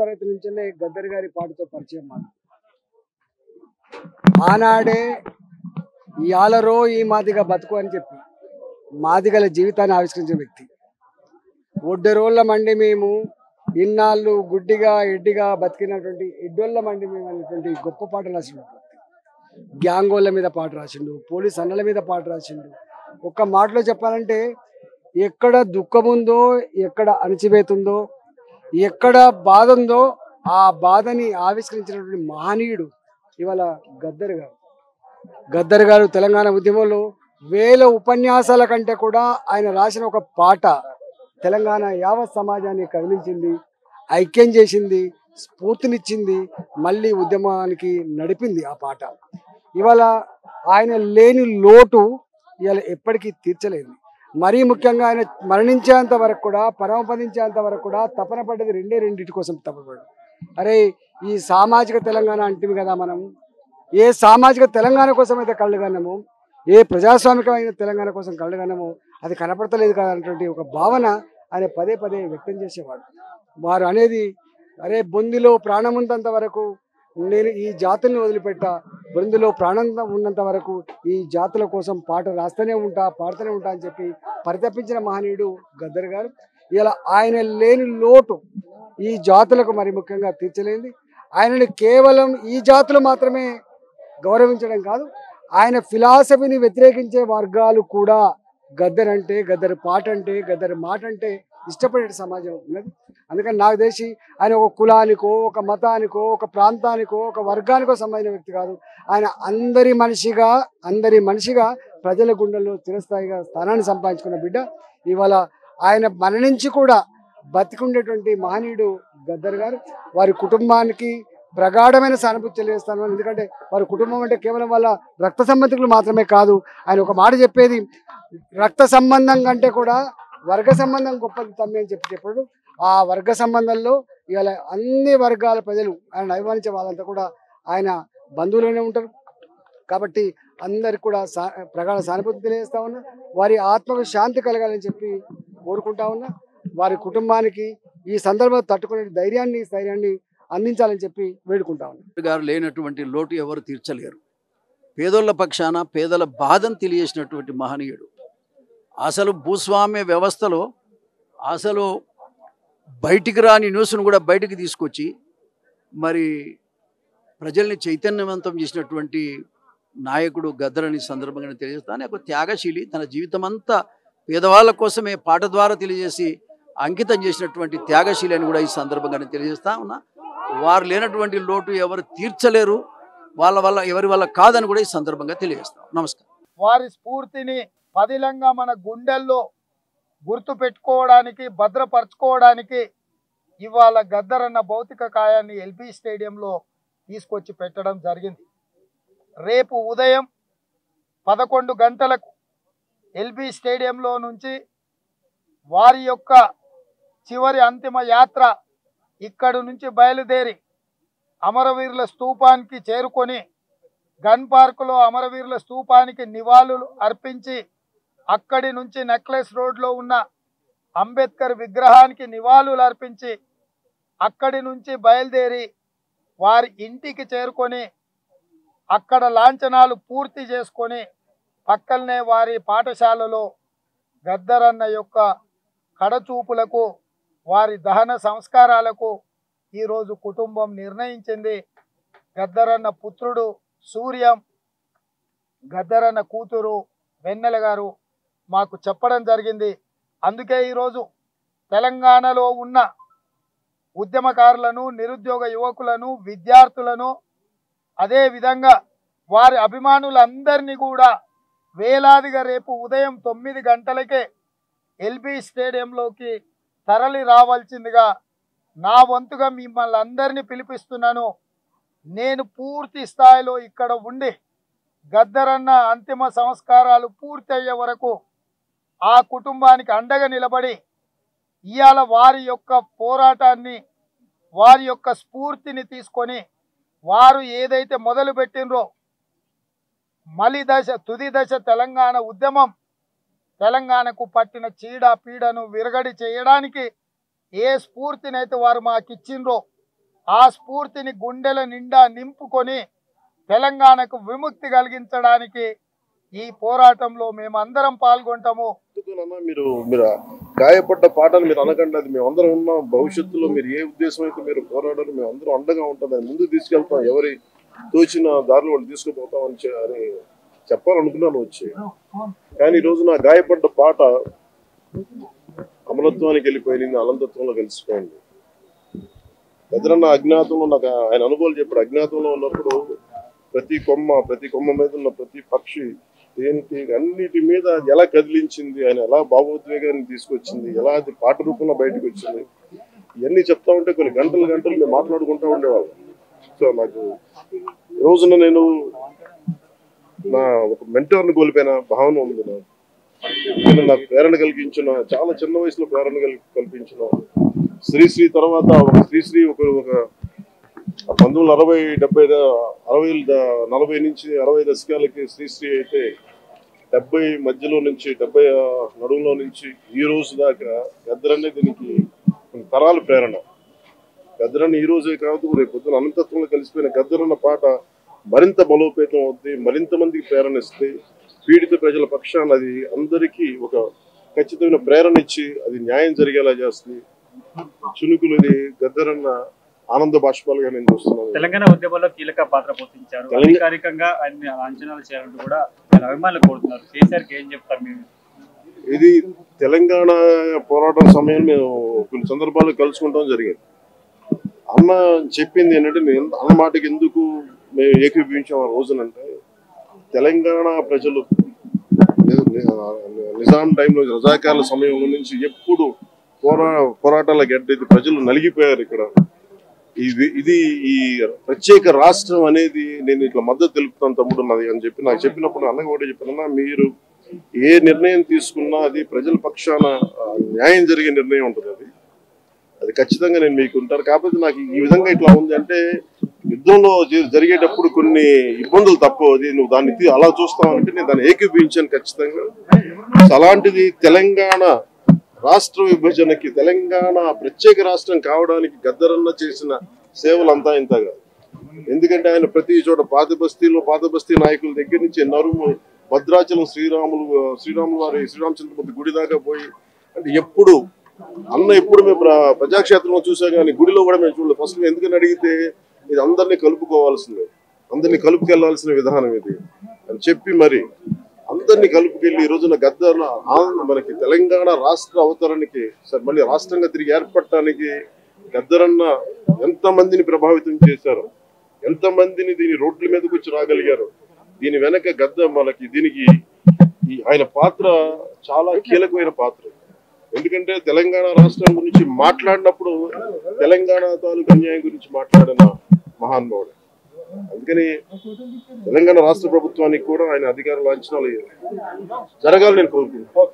తరగతి నుంచే గద్దర్ గారి పాటతో పరిచయం మాకు ఆనాడే ఇయాలరో ఈ మాదిగ బతుకు అని చెప్పి మాదిగల జీవితాన్ని ఆవిష్కరించిన వ్యక్తి. ఒడ్డెరోళ్ళ మండి మేము ఇన్నాళ్ళు గుడ్డిగా ఎడ్డిగా బతికినటువంటి ఎడ్డోళ్ళ మండి మేము అనేటువంటి గొప్ప పాట రాసిండు. గ్యాంగోళ్ళ మీద పాట రాసిండు పోలీస్ అన్నల మీద పాట రాసిండు. ఒక్క మాటలో చెప్పాలంటే ఎక్కడ దుఃఖం ఉందో ఎక్కడ అణచివేతుందో ఎక్కడ బాధ ఉందో ఆ బాధని ఆవిష్కరించినటువంటి మహనీయుడు ఇవాళ గద్దర్ గారు. గద్దర్ గారు తెలంగాణ ఉద్యమంలో వేల ఉపన్యాసాల కంటే కూడా ఆయన రాసిన ఒక పాట తెలంగాణ యావత్ సమాజాన్ని కదిలించింది ఐక్యం చేసింది స్ఫూర్తినిచ్చింది మళ్ళీ ఉద్యమానికి నడిపింది ఆ పాట. ఇవాళ ఆయన లేని లోటు ఇవాళ ఎప్పటికీ తీర్చలేదు. మరీ ముఖ్యంగా ఆయన మరణించేంత వరకు కూడా పరమపదించేంత వరకు కూడా తపన పడ్డది రెండే రెండింటి కోసం తపన అరే ఈ సామాజిక తెలంగాణ అంటివి కదా మనం. ఏ సామాజిక తెలంగాణ కోసం అయితే కళ్ళగన్నామో ఏ ప్రజాస్వామికమైన తెలంగాణ కోసం కళ్ళగన్నామో అది కనపడతలేదు కదా అనేటువంటి ఒక భావన ఆయన పదే పదే వ్యక్తం చేసేవాడు. వారు అనేది అరే బొందిలో ప్రాణం ఉన్నంత వరకు నేను ఈ జాతుల్ని వదిలిపెట్టా. బృందులో ప్రాణం ఉన్నంత వరకు ఈ జాతుల కోసం పాట రాస్తూనే ఉంటా పాడుతూనే ఉంటా అని చెప్పి పరితపించిన మహనీయుడు గద్దర్ గారు. ఇలా ఆయన లేని లోటు ఈ జాతులకు మరి ముఖ్యంగా తీర్చలేంది ఆయనని కేవలం ఈ జాతులు మాత్రమే గౌరవించడం కాదు ఆయన ఫిలాసఫీని వ్యతిరేకించే వర్గాలు కూడా గద్దర్ అంటే గద్దర్ పాట అంటే గద్దర్ మాట అంటే ఇష్టపడే సమాజం ఉన్నది. అందుకని నాకు తెలిసి ఆయన ఒక కులానికో ఒక మతానికో ఒక ప్రాంతానికో ఒక వర్గానికో సంబంధించిన వ్యక్తి కాదు. ఆయన అందరి మనిషిగా అందరి మనిషిగా ప్రజల గుండెల్లో చిరస్థాయిగా స్థానాన్ని సంపాదించుకున్న బిడ్డ. ఇవాళ ఆయన మరణించి కూడా బతికుండేటువంటి మహనీయుడు గద్దర్ గారు. వారి కుటుంబానికి ప్రగాఢమైన సానుభూతి తెలియజేస్తాను. ఎందుకంటే వారి కుటుంబం అంటే కేవలం వాళ్ళ రక్త సంబంధికులు మాత్రమే కాదు. ఆయన ఒక మాట చెప్పేది రక్త సంబంధం కంటే కూడా వర్గ సంబంధం గొప్పది తమ్మి అని చెప్పి చెప్పాడు. ఆ వర్గ సంబంధంలో ఇవాళ అన్ని వర్గాల ప్రజలు ఆయన అభిమానించే వాళ్ళంతా కూడా ఆయన బంధువులోనే ఉంటారు. కాబట్టి అందరికి కూడా సా ప్రగాఢ సానుభూతి తెలియజేస్తా ఉన్నా వారి ఆత్మకు శాంతి కలగాలని చెప్పి కోరుకుంటా ఉన్నా వారి కుటుంబానికి ఈ సందర్భంలో తట్టుకునే ధైర్యాన్ని స్థైర్యాన్ని అందించాలని చెప్పి వేడుకుంటా ఉన్నా. గారు లేనటువంటి లోటు ఎవరు తీర్చలేరు. పేదోళ్ళ పక్షాన పేదల బాధను తెలియజేసినటువంటి మహనీయుడు అసలు భూస్వామ్య వ్యవస్థలో అసలు బయటికి రాని న్యూస్ను కూడా బయటికి తీసుకొచ్చి మరి ప్రజల్ని చైతన్యవంతం చేసినటువంటి నాయకుడు గద్దరని సందర్భంగా తెలియజేస్తాను ఒక త్యాగశీలి. తన జీవితం అంతా పేదవాళ్ళ కోసమే పాట ద్వారా తెలియజేసి అంకితం చేసినటువంటి త్యాగశీలి అని కూడా ఈ సందర్భంగా తెలియజేస్తా ఉన్నా. వారు లేనటువంటి లోటు ఎవరు తీర్చలేరు. వాళ్ళ వల్ల ఎవరి వల్ల కాదని కూడా ఈ సందర్భంగా తెలియజేస్తాం నమస్కారం. వారి స్ఫూర్తిని పదిలంగా మన గుండెల్లో గుర్తు పెట్టుకోవడానికి భద్రపరచుకోవడానికి ఇవాళ గద్దరన్న భౌతిక కాయాన్ని ఎల్బీ స్టేడియంలో తీసుకొచ్చి పెట్టడం జరిగింది. రేపు ఉదయం పదకొండు గంటలకు ఎల్బీ స్టేడియంలో నుంచి వారి యొక్క చివరి అంతిమ యాత్ర ఇక్కడి నుంచి బయలుదేరి అమరవీరుల స్తూపానికి చేరుకొని గన్ పార్కులో అమరవీరుల స్తూపానికి నివాళులు అర్పించి అక్కడి నుంచి నెక్లెస్ రోడ్లో ఉన్న అంబేద్కర్ విగ్రహానికి నివాళులు అర్పించి అక్కడి నుంచి బయలుదేరి వారి ఇంటికి చేరుకొని అక్కడ లాంఛనాలు పూర్తి చేసుకొని పక్కనే వారి పాఠశాలలో గద్దరన్న యొక్క కడచూపులకు వారి దహన సంస్కారాలకు ఈరోజు కుటుంబం నిర్ణయించింది. గద్దరన్న పుత్రుడు సూర్యం గద్దరన్న కూతురు వెన్నెల గారు మాకు చెప్పడం జరిగింది. అందుకే ఈరోజు తెలంగాణలో ఉన్న ఉద్యమకారులను నిరుద్యోగ యువకులను విద్యార్థులను అదేవిధంగా వారి అభిమానులందరినీ కూడా వేలాదిగా రేపు ఉదయం తొమ్మిది గంటలకే ఎల్బీ స్టేడియంలోకి తరలి రావాల్సిందిగా నా వంతుగా మిమ్మల్ని అందరినీ పిలిపిస్తున్నాను. నేను పూర్తి స్థాయిలో ఇక్కడ ఉండి గద్దరన్న అంతిమ సంస్కారాలు పూర్తి అయ్యే వరకు ఆ కుటుంబానికి అండగా నిలబడి ఇవాళ వారి యొక్క పోరాటాన్ని వారి యొక్క స్ఫూర్తిని తీసుకొని వారు ఏదైతే మొదలు పెట్టినరో మలి దశ తుది దశ తెలంగాణ ఉద్యమం తెలంగాణకు పట్టిన చీడ పీడను విరగడి చేయడానికి ఏ స్ఫూర్తినైతే వారు మాకు ఇచ్చిండ్రో ఆ స్ఫూర్తిని గుండెల నిండా నింపుకొని తెలంగాణకు విముక్తి కలిగించడానికి ఈ పోరాటంలో మేమందరం పాల్గొంటాము. మీరు మీరు గాయపడ్డ పాటలు మీరు అనకండి అది మేము అందరం ఉన్నాం. భవిష్యత్తులో మీరు ఏ ఉద్దేశం అయితే మీరు పోరాడారు మేము అండగా ఉంటుంది ముందు ముందుకు తీసుకెళ్తాం. ఎవరి తోచిన దారిలో వాళ్ళు తీసుకుపోతాం అని అని చెప్పాలనుకున్నాను వచ్చి. కానీ ఈ నా గాయపడ్డ పాట అమలత్వానికి వెళ్ళిపోయింది అనంతత్వంలో కలిసిపోయింది. ఎదురన్న అజ్ఞాతంలో నాకు ఆయన అనుభవాలు చెప్పాడు. అజ్ఞాతంలో ఉన్నప్పుడు ప్రతి కొమ్మ ప్రతి కొమ్మ మీద ఉన్న ప్రతి పక్షి దేనికి అన్నిటి మీద ఎలా కదిలించింది ఆయన ఎలా భావోద్వేగాన్ని తీసుకొచ్చింది ఎలా అది పాట రూపంలో బయటకు వచ్చింది ఇవన్నీ చెప్తా ఉంటే కొన్ని గంటలు గంటలు మేము మాట్లాడుకుంటూ ఉండేవాళ్ళం. సో నాకు ఈ రోజున నేను నా ఒక మెంటర్ని కోల్పోయిన భావన ఉంది నాకు. నేను నాకు ప్రేరణ కలిగించిన చాలా చిన్న వయసులో ప్రేరణ కల్ కల్పించిన శ్రీశ్రీ తర్వాత ఒక శ్రీశ్రీ ఒక ఒక పంతొమ్మిది వందల అరవై డెబ్బై అరవై నలభై నుంచి అరవై దశకాలకి శ్రీశ్రీ అయితే డెబ్బై మధ్యలో నుంచి డెబ్బై నడువులో నడుములో నుంచి ఈ రోజు దాకా గద్దరనే దీనికి కొన్ని తరాల ప్రేరణ. గద్దరన్న ఈ రోజే కాదు రేపు పొద్దున అనంతత్వంలో కలిసిపోయిన గద్దరన్న పాట మరింత బలోపేతం అవుద్ది మరింత మందికి ప్రేరణ ఇస్తే పీడిత ప్రజల పక్షాన అది అందరికీ ఒక ఖచ్చితమైన ప్రేరణ ఇచ్చి అది న్యాయం జరిగేలా చేస్తుంది. చునుకులది గద్దరన్న ఆనంద బాష్పాలుగా నేను చూస్తున్నాను. తెలంగాణ ఉద్యమంలో కీలక పాత్ర పోషించారు. అధికారికంగా ఆయన అంచనాలు చేయాలంటూ కూడా అభిమానులు కోరుతున్నారు. కేసీఆర్కి ఏం చెప్తారు మీరు? ఇది తెలంగాణ పోరాటం సమయం మేము కొన్ని సందర్భాల్లో కలుసుకుంటాం జరిగింది. అన్న చెప్పింది ఏంటంటే నేను అన్న మాటకి ఎందుకు మేము ఏకీభవించాం ఆ రోజునంటే తెలంగాణ ప్రజలు నిజాం టైంలో రజాకాల సమయంలో నుంచి ఎప్పుడు పోరా పోరాటాల గడ్డది ప్రజలు నలిగిపోయారు ఇక్కడ. ఇది ఇది ఈ ప్రత్యేక రాష్ట్రం అనేది నేను ఇట్లా మద్దతు తెలుపుతాను తమ్ముడు నాది అని చెప్పి నాకు చెప్పినప్పుడు అన్నగా కూడా చెప్పిన మీరు ఏ నిర్ణయం తీసుకున్నా అది ప్రజల పక్షాన న్యాయం జరిగే నిర్ణయం ఉంటుంది అది. అది ఖచ్చితంగా నేను మీకు ఉంటాను. కాకపోతే నాకు ఈ విధంగా ఇట్లా ఉంది అంటే యుద్ధంలో జరిగేటప్పుడు కొన్ని ఇబ్బందులు తప్పవు అది నువ్వు దాన్ని అలా అలా చూస్తావంటే నేను దాన్ని ఏకీభవించాను ఖచ్చితంగా. అలాంటిది తెలంగాణ రాష్ట్ర విభజనకి తెలంగాణ ప్రత్యేక రాష్ట్రం కావడానికి గద్దరన్న చేసిన సేవలంతా ఇంత ఎందుకంటే ఆయన ప్రతి చోట పాత బస్తీలో పాత బస్తీ నాయకుల దగ్గర నుంచి నరుము భద్రాచలం శ్రీరాములు శ్రీరాములు వారి శ్రీరామచంద్రమూర్తి గుడి దాకా పోయి అంటే ఎప్పుడు అన్న ఎప్పుడు మేము ప్ర- ప్రజాక్షేత్రంలో చూసాం కానీ గుడిలో కూడా మేము చూడలేదు. ఫస్ట్ మేము ఎందుకని అడిగితే ఇది అందరినీ కలుపుకోవాల్సిందే. అందరినీ కలుపుకెళ్ళాల్సిన విధానం ఇది. అని చెప్పి మరి అందరినీ కలుపుకెళ్ళి ఈ రోజున గద్దర్ మనకి తెలంగాణ రాష్ట్ర అవతరణకి సరే మళ్ళీ రాష్ట్రంగా తిరిగి ఏర్పడటానికి గద్దరన్న ఎంత మందిని ప్రభావితం చేశారు? ఎంత మందిని దీని రోడ్ల మీదకి వచ్చి రాగలిగారు? దీని వెనక గద్ద మనకి దీనికి ఈ ఆయన పాత్ర చాలా కీలకమైన పాత్ర. ఎందుకంటే తెలంగాణ రాష్ట్రం గురించి మాట్లాడినప్పుడు తెలంగాణ తాలూకు అన్యాయం గురించి మాట్లాడిన మహానుభావుడు. అందుకని తెలంగాణ రాష్ట్ర ప్రభుత్వానికి కూడా ఆయన అధికార లాంఛనాలు జరగాలని నేను కోరుకుంటున్నాను.